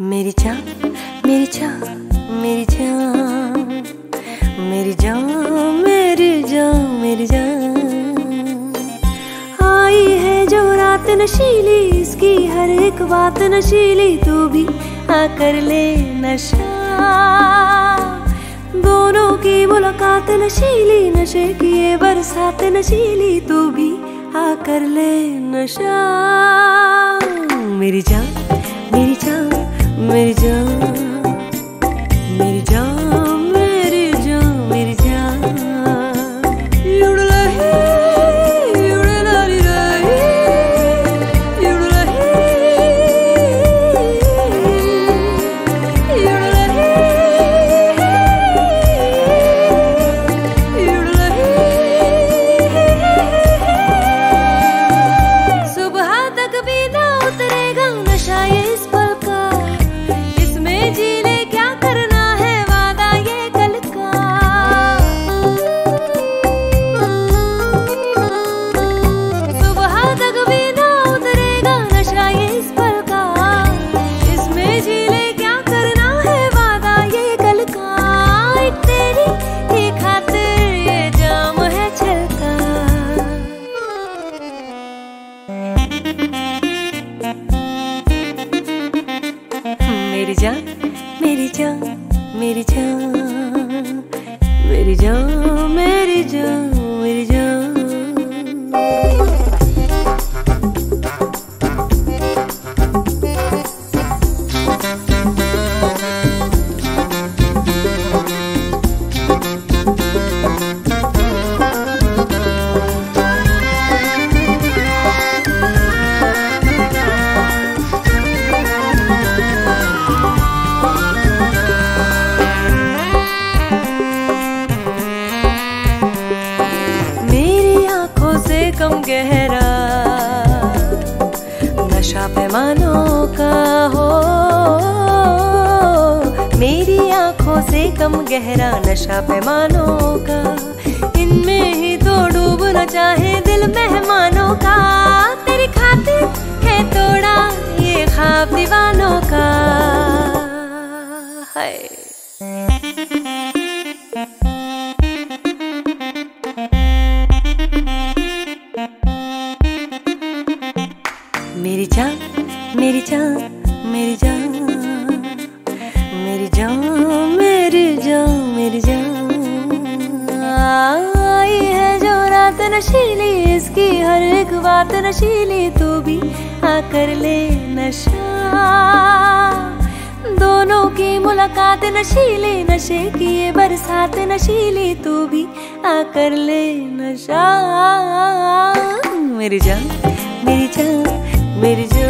मेरी जान मेरी जान मेरी जान मेरी जान मेरी जान मेरी जान। आई है जो रात नशीली, इसकी हर एक बात नशीली, तू भी आकर ले नशा। दोनों की मुलाकात नशीली, नशे की ये बरसात नशीली, तू भी आकर ले नशा। मेरी जान, मेरी मेरी जान जान मेरी जान मेरी जान गहरा। नशा पैमानों का हो। मेरी आँखों से कम गहरा नशा पैमानों का। इनमें ही तो डूबना चाहे दिल मेहमानों का। तेरी खातिर है तोड़ा ये ख्वाब दीवानों का। है मेरी जान मेरी जान मेरी जान मेरी जान मेरी जान। आई है जो रात नशीली, इसकी हर एक बात नशीली, तू भी आकर ले नशा। दोनों की मुलाकात नशीली, नशे की ये बरसात नशीली, तू भी आकर ले नशा। मेरी जान मेरी जान मेरी जान।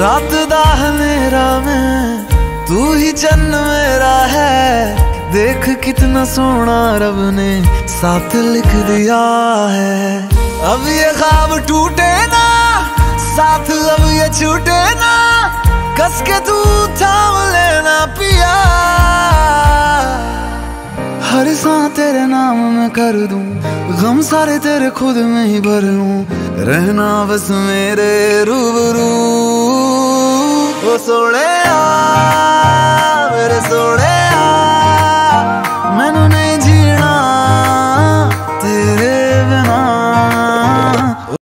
रात दा हनेरा में, तू ही चन्न मेरा है। देख कितना सोना रब ने साथ लिख दिया है। अब ये ख्वाब टूटे ना, साथ अब ये छूटे ना, कस के तू थाम लेना पिया। हर सा तेरे नाम में कर दूँ, गम सारे तेरे खुद में ही भर लूँ। रहना बस मेरे रूबरू। सोने मेरे सोने